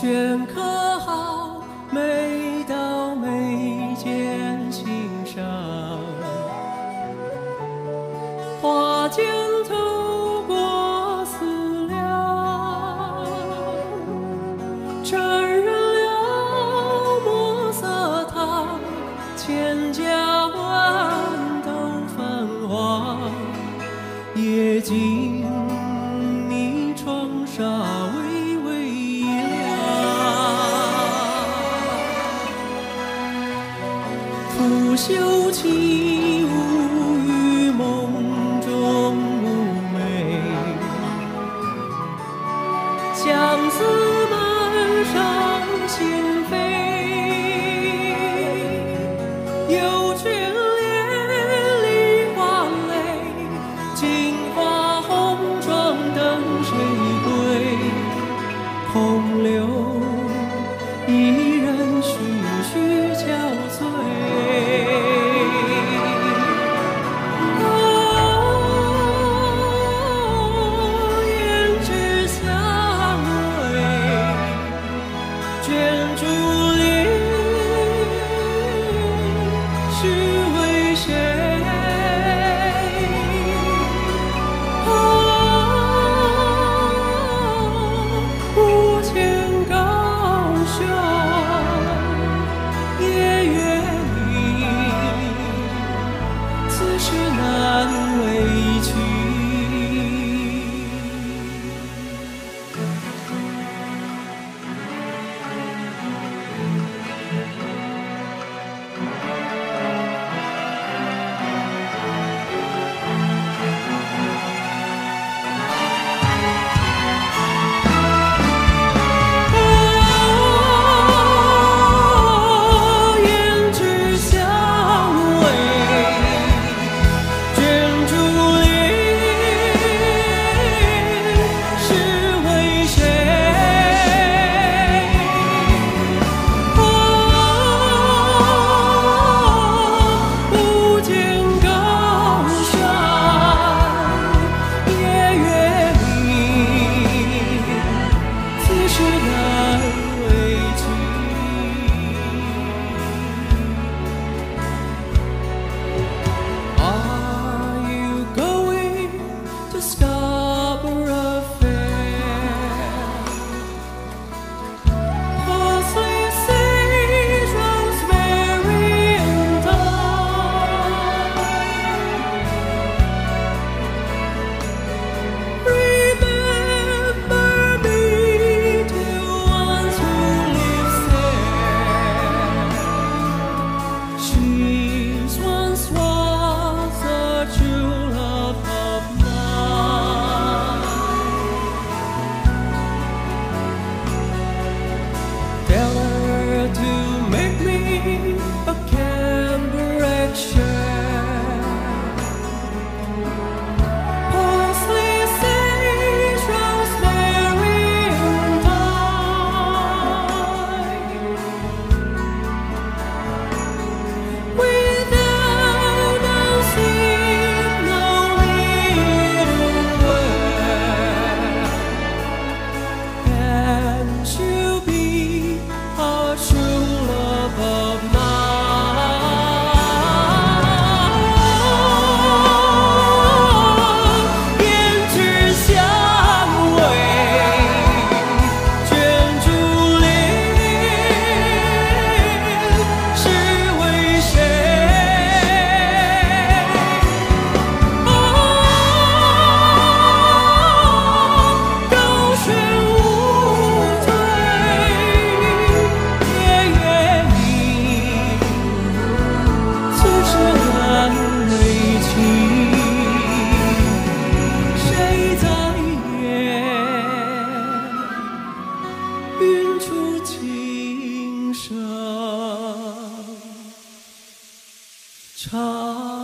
镌刻好每道眉间心上，画间透过思量，沾染了墨色烫，千家万都繁华，夜尽。拂袖起舞于梦中妩媚相思满上心扉犹眷恋梨花泪静花红妆等谁归空留唱。